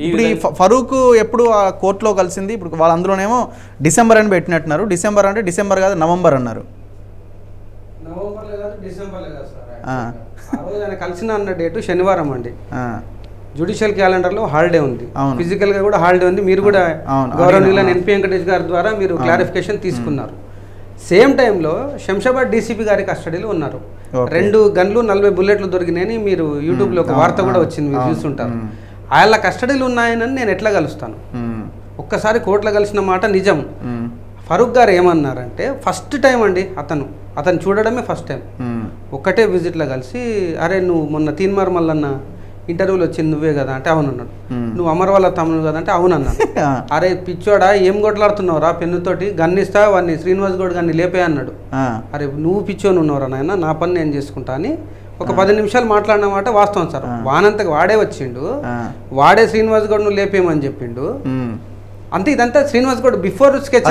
ఇప్పుడు ఈ ఫరూక్ ఎప్పుడు ఆ కోర్టులో కలిసింది? ఇప్పుడు వాళ్ళు అందులోనేమో డిసెంబర్ అని పెట్టినట్టున్నారు. డిసెంబర్ అంటే డిసెంబర్ కాదు నవంబర్ అన్నారు. కలిసిన అన్న డేటు శనివారం అండి. ఆ, జుడిషియల్ క్యాలెండర్లో హాలిడే ఉంది. ఫిజికల్గా కూడా హాలిడే ఉంది. మీరు కూడా అడిగినా. ఎన్పి వెంకటేష్ గారి ద్వారా మీరు. క్లారిఫికేషన్ తీసుకున్నారు. సేమ్ టైంలో శంషాబాద్ డీసీపీ గారి కస్టడీలో ఉన్నారు. రెండు గన్లు నలభై బుల్లెట్లు దొరికినాయని మీరు యూట్యూబ్లో ఒక వార్త కూడా వచ్చింది మీరు. చూస్తుంటారు. వాళ్ళ కస్టడీలు ఉన్నాయని నేను ఎట్లా కలుస్తాను? ఒక్కసారి కోర్టులో కలిసిన మాట నిజం. ఫరూక్ గారు ఏమన్నారంటే ఫస్ట్ టైం అండి అతను. అతను చూడడమే ఫస్ట్ టైం. ఉమ్, ఒక్కటే విజిట్లో కలిసి అరే నువ్వు మొన్న తీన్మార్ మల్లన్న ఇంటర్వ్యూలో వచ్చింది నువ్వే కదా అంటే అవునన్నాడు. నువ్వు అమర్ వాళ్ళ తమ్ముడు కదా అంటే అవునన్నాను ఆ, అరే పిచ్చోడా ఏం కొట్లాడుతున్నావు రా పెన్నుతోటి? గన్నిస్తా వాడిని శ్రీనివాస్ గౌడ్ గారిని లేపే అన్నాడు. అరే నువ్వు పిచ్చోని ఉన్నావురా నాయన నా పని నేను చేసుకుంటా అని ఒక పది నిమిషాలు మాట్లాడిన మాట వాస్తవం సార్. వానంతకు వాడే వచ్చిండు వాడే శ్రీనివాస్ గౌడ్ నువ్వు లేపేయమని చెప్పిండు. అంతే ఇదంతా Srinivas Goud before sketch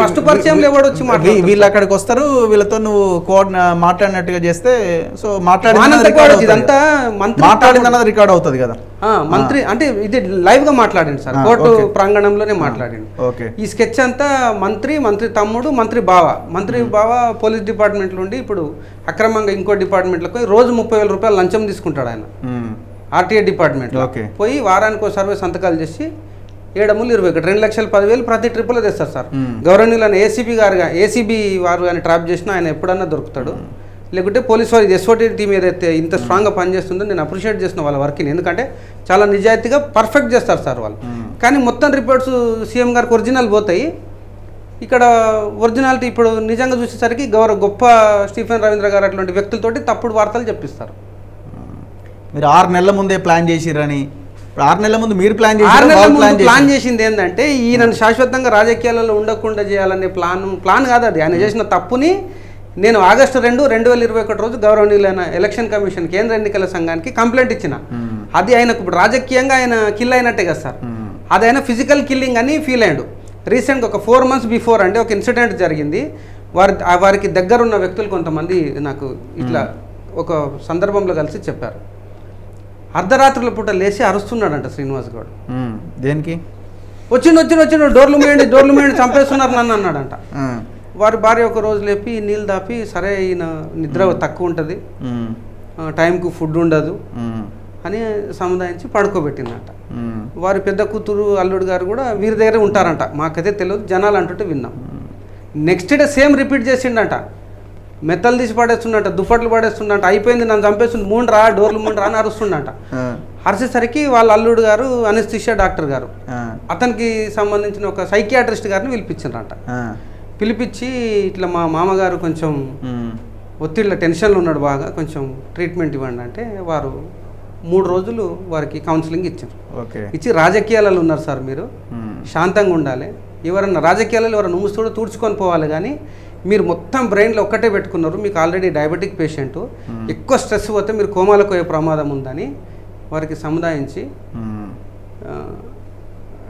first పరిచయం లేవాడు వచ్చి. వీళ్ళు అక్కడికి వస్తారు వీళ్ళతో నువ్వు కోడ్ మాట్లాడినట్టుగా చేస్తే సో అవుతుంది. ఇదంతా మాట్లాడింది అన్నది రికార్డ్ అవుతుంది కదా. మంత్రి అంటే ఇది లైవ్గా మాట్లాడండి సార్. కోర్టు. ప్రాంగణంలోనే మాట్లాడండి. ఓకే. ఈ స్కెచ్ అంతా మంత్రి మంత్రి తమ్ముడు మంత్రి బావ. మంత్రి బావ పోలీస్ డిపార్ట్మెంట్ నుండి ఇప్పుడు అక్రమంగా ఇంకో డిపార్ట్మెంట్లకు రోజు ముప్పై వేల రూపాయలు లంచం తీసుకుంటాడు ఆయన. RTA department okay. పోయి వారానికి ఒక సర్వే సంతకాలు చేసి ఏడములు ఇరవై ఒకటి. రెండు లక్షల పదివేలు ప్రతి ట్రిప్లో తెస్తారు సార్. గౌరవనీయులైన ఏసీబీ గారు ఏసీబీ వారు కానీ ట్రాప్ చేసినా ఆయన ఎప్పుడన్నా దొరుకుతాడు. లేకుంటే పోలీస్ వారి ఎస్ఓటీ టీం ఏదైతే ఇంత స్ట్రాంగ్గా పనిచేస్తుందో నేను అప్రిషియేట్ చేసిన వాళ్ళ వర్క్ని ఎందుకంటే చాలా నిజాయితీగా పర్ఫెక్ట్ చేస్తారు సార్ వాళ్ళు. కానీ మొత్తం రిపోర్ట్స్ సీఎం గారికి ఒరిజినల్ పోతాయి. ఇక్కడ ఒరిజినాలిటీ ఇప్పుడు నిజంగా చూసేసరికి గౌరవ గొప్ప స్టీఫెన్ రవీంద్ర గారు అటువంటి వ్యక్తులతోటి తప్పుడు వార్తలు చెప్పిస్తారు. మీరు ఆరు నెలల ముందే ప్లాన్ చేసిరని ఆరు నెలల ముందు మీరు ప్లాన్ ఆరు నెలల ముందు ప్లాన్ ప్లాన్ చేసి చేసింది ఏంటంటే ఈయన శాశ్వతంగా రాజకీయాలలో ఉండకుండా చేయాలనే ప్లాన్ ప్లాన్ కాదు అది. ఆయన చేసిన తప్పుని నేను ఆగస్టు రెండు రెండు వేల ఇరవై ఒకటి రోజు గౌరవనీయులైన ఎలక్షన్ కమిషన్ కేంద్ర ఎన్నికల సంఘానికి కంప్లైంట్ ఇచ్చిన. మ్మ్. అది ఆయనకు ఇప్పుడు రాజకీయంగా ఆయన కిల్ అయినట్టే కదా సార్. మ్మ్. అది ఆయన ఫిజికల్ కిల్లింగ్ అని ఫీల్ అయ్యాడు. రీసెంట్గా ఒక ఫోర్ మంత్స్ బిఫోర్ అంటే ఒక ఇన్సిడెంట్ జరిగింది. వారి వారికి దగ్గరున్న వ్యక్తులు కొంతమంది నాకు ఇట్లా ఒక సందర్భంలో కలిసి చెప్పారు. అర్ధరాత్రుల పూట లేచి అరుస్తున్నాడంట శ్రీనివాస్ గౌడ్. దేనికి? వచ్చిండు వచ్చిండు వచ్చిండు డోర్లు మేయండి డోర్లు మేయండి చంపేస్తున్నారు నన్ను అన్నాడంట. వారి భార్య ఒక రోజు లేపి నీళ్ళు దాపి సరే ఈయన నిద్ర తక్కువ ఉంటుంది. టైంకు ఫుడ్ ఉండదు అని సముదాయించి పడుకోబెట్టిందంట. వారి పెద్ద కూతురు అల్లుడు గారు కూడా వీరి దగ్గరే ఉంటారంట. మాకైతే తెలియదు జనాలు అంటుంటే విన్నాం. నెక్స్ట్ డే సేమ్ రిపీట్ చేసిండంట. మెత్తలు తీసి పడేస్తుండంట దుప్పట్లు పడేస్తుండంట అయిపోయింది నన్ను చంపేస్తుంది మూడు రా డోర్లు మూడు రా అని అరుస్తుండంట. అరిసేసరికి వాళ్ళ అల్లుడు గారు అనస్థిషియా డాక్టర్ గారు అతనికి సంబంధించిన ఒక సైకియాట్రిస్ట్ గారిని పిలిపించారంట పిలిపించి ఇట్లా మా మామగారు కొంచెం ఒత్తిడిలో టెన్షన్లో ఉన్నాడు బాగా కొంచెం ట్రీట్మెంట్ ఇవ్వండి అంటే వారు మూడు రోజులు వారికి కౌన్సిలింగ్ ఇచ్చారు. ఓకే. ఇచ్చి రాజకీయాలలో ఉన్నారు సార్ మీరు. శాంతంగా ఉండాలి. ఎవరన్నా రాజకీయాలలో ఎవరైనా ఉమ్ముస్తుడో తూడ్చుకొని పోవాలి కానీ మీరు మొత్తం బ్రెయిన్లో ఒక్కటే పెట్టుకున్నారు మీకు ఆల్రెడీ డయాబెటిక్ పేషెంట్. ఎక్కువ స్ట్రెస్ పోతే మీరు కోమాలకు పోయే ప్రమాదం ఉందని వారికి సముదాయించి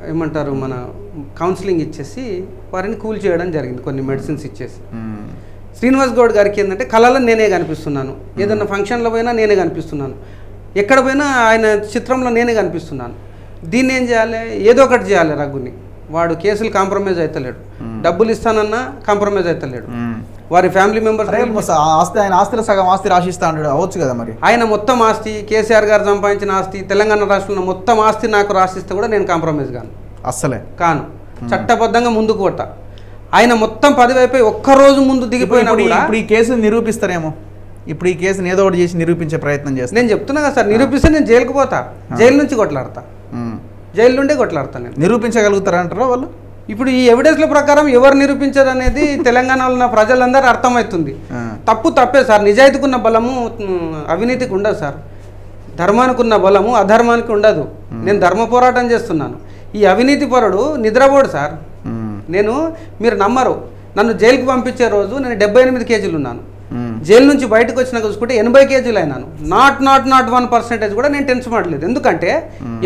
ఏమంటారు మన కౌన్సిలింగ్ ఇచ్చేసి వారిని కూల్ చేయడం జరిగింది కొన్ని మెడిసిన్స్ ఇచ్చేసి. శ్రీనివాస్ గౌడ్ గారికి ఏంటంటే కళలో నేనే కనిపిస్తున్నాను. ఏదైనా ఫంక్షన్లో పోయినా నేనే కనిపిస్తున్నాను. ఎక్కడ పోయినా ఆయన చిత్రంలో నేనే కనిపిస్తున్నాను. దీన్ని ఏం చేయాలి? ఏదో ఒకటి చేయాలి రఘుని. వాడు కేసులు కాంప్రమైజ్ అవుతలేడు. డబ్బులు ఇస్తానన్నా కాంప్రమైజ్ అవుతలేడు. వారి ఫ్యామిలీ మెంబర్స్ ఆస్తి ఆయన ఆస్తిలో సగం ఆస్తి రాసిస్తా అంటాడు. అవ్వచ్చు కదా మరి. ఆయన మొత్తం ఆస్తి కేసీఆర్ గారు సంపాదించిన ఆస్తి తెలంగాణ రాష్ట్రంలో మొత్తం ఆస్తి నాకు రాసిస్తే కూడా నేను కాంప్రమైజ్ కాను. అస్సలే. కాను. చట్టబద్ధంగా ముందుకు కొట్ట ఆయన మొత్తం పదివైపోయి ఒక్కరోజు ముందు ఇప్పుడు దిగిపోయినా ఇప్పుడు ఈ- కూడా ఇప్పుడు ఈ కేసుని నిరూపిస్తారేమో? ఇప్పుడు ఈ కేసుని ఏదో ఒకటి చేసి నిరూపించే ప్రయత్నం చేస్తారు నేను చెప్తున్నా కదా సార్ నిరూపిస్తే నేను జైలుకు పోతా. జైలు నుంచి కొట్లాడతా. జైలు నుండే కొట్లాడతా నేను. నిరూపించగలుగుతారంటారా వాళ్ళు? ఇప్పుడు ఈ ఎవిడెన్స్ల ప్రకారం ఎవరు నిరూపించదు అనేది తెలంగాణలో ఉన్న ప్రజలందరూ అర్థమవుతుంది. తప్పు తప్పే సార్. నిజాయితీకి ఉన్న బలము అవినీతికి ఉండదు సార్. ధర్మానికి ఉన్న బలము అధర్మానికి ఉండదు. నేను ధర్మ పోరాటం చేస్తున్నాను. ఈ అవినీతి పరుడు నిద్రపోడు సార్. నేను మీరు నమ్మరు. నన్ను జైలుకి పంపించే రోజు నేను డెబ్బై ఎనిమిది కేజీలు ఉన్నాను. జైలు నుంచి బయటకు వచ్చినాక చూసుకుంటే ఎనభై కేజీలు అయినాను. Not not not one percentage కూడా నేను టెన్షన్ పడలేదు. ఎందుకంటే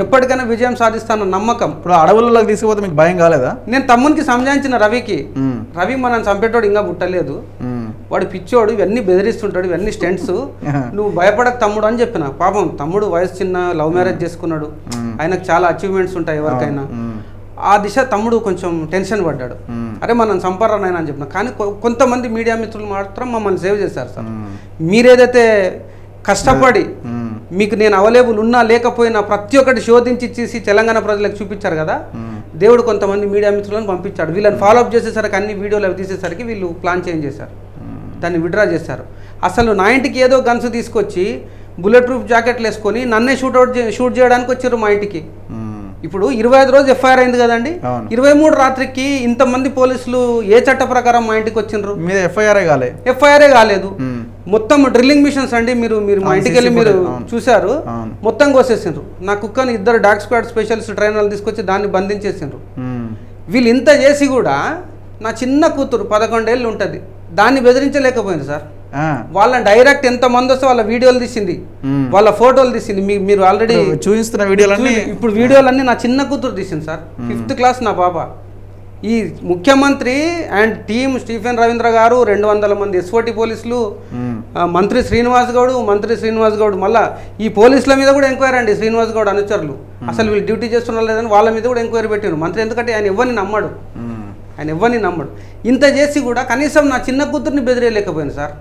ఎప్పటికైనా విజయం సాధిస్తాను నమ్మకం. ఇప్పుడు అడవులలోకి తీసుకుపోతే మీకు భయం కాలేదా? నేను తమ్మునికి సంజాయించిన రవికి. రవి మనం చంపేటోడు ఇంకా పుట్టలేదు. వాడు పిచ్చోడు ఇవన్నీ బెదిరిస్తుంటాడు ఇవన్నీ స్టెంట్స్ నువ్వు భయపడక తమ్ముడు అని చెప్పిన. పాపం తమ్ముడు వయసు చిన్న లవ్ మ్యారేజ్ చేసుకున్నాడు. ఆయనకు చాలా అచీవ్మెంట్స్ ఉంటాయి ఎవరికైనా. ఆ దిశ తమ్ముడు కొంచెం టెన్షన్ పడ్డాడు. అరే మనం నాయన అని చెప్పిన. కానీ కొంతమంది మీడియా మిత్రులు మాత్రం మమ్మల్ని సేవ్ చేశారు సార్. మీరేదైతే కష్టపడి. మీకు నేను అవైలబుల్ ఉన్నా లేకపోయినా ప్రతి ఒక్కటి శోధించి ఇచ్చేసి తెలంగాణ ప్రజలకు చూపించారు కదా. దేవుడు కొంతమంది మీడియా మిత్రులను పంపించాడు. వీళ్ళని ఫాలో అప్ చేసేసరికి అన్ని వీడియోలు అవి తీసేసరికి వీళ్ళు ప్లాన్ చేంజ్ చేశారు. దాన్ని విడ్రా చేశారు. అసలు నా ఇంటికి ఏదో గన్స్ తీసుకొచ్చి బుల్లెట్ ప్రూఫ్ జాకెట్లు వేసుకొని నన్నే షూట్అవుట్ షూట్ చేయడానికి వచ్చారు మా ఇంటికి. ఇప్పుడు ఇరవై ఐదు రోజు ఎఫ్ఐఆర్ అయింది కదండి. ఇరవై మూడు రాత్రికి ఇంతమంది పోలీసులు ఏ చట్ట ప్రకారం మా ఇంటికి వచ్చిండ్రు మీద ఎఫ్ఐఆర్ కాలే ఎఫ్ఐఆరే కాలేదు. మొత్తం డ్రిల్లింగ్ మిషన్స్ అండి మీరు మీరు మా ఇంటికి వెళ్ళి మీరు. చూశారు. మొత్తం కోసేసిండ్రు నా కుక్కని ఇద్దరు డాగ్ స్క్వాడ్ స్పెషలిస్ట్ ట్రైనర్లు తీసుకొచ్చి దాన్ని బంధించేసిండ్రు. వీళ్ళు ఇంత చేసి కూడా నా చిన్న కూతురు పదకొండేళ్ళు ఉంటుంది దాన్ని బెదిరించలేకపోయింది సార్. వాళ్ళని డైరెక్ట్ ఎంత మంది వస్తే వాళ్ళ వీడియోలు తీసింది. వాళ్ళ ఫోటోలు తీసింది. మీరు ఆల్రెడీ చూపిస్తున్న వీడియోలన్నీ ఇప్పుడు వీడియోలన్నీ నా చిన్న కూతురు తీసింది సార్. ఫిఫ్త్ క్లాస్ నా పాప ఈ ముఖ్యమంత్రి అండ్ టీం స్టీఫెన్ రవీంద్ర గారు రెండు వందల మంది ఎస్ఓటి పోలీసులు మంత్రి శ్రీనివాస్ గౌడ్ మంత్రి శ్రీనివాస్ గౌడ్. మళ్ళా ఈ పోలీసుల మీద కూడా ఎంక్వైరీ అండి శ్రీనివాస్ గౌడ్ అనుచరులు. అసలు వీళ్ళు డ్యూటీ చేస్తున్నారు లేదని వాళ్ళ మీద కూడా ఎంక్వైరీ పెట్టారు మంత్రి ఎందుకంటే ఆయన ఎవరిని నమ్మడు. మ్మ్. ఆయన ఎవరిని నమ్మడు. ఇంత చేసి కూడా కనీసం నా చిన్న కూతుర్ని బెదిరేయలేకపోయింది సార్.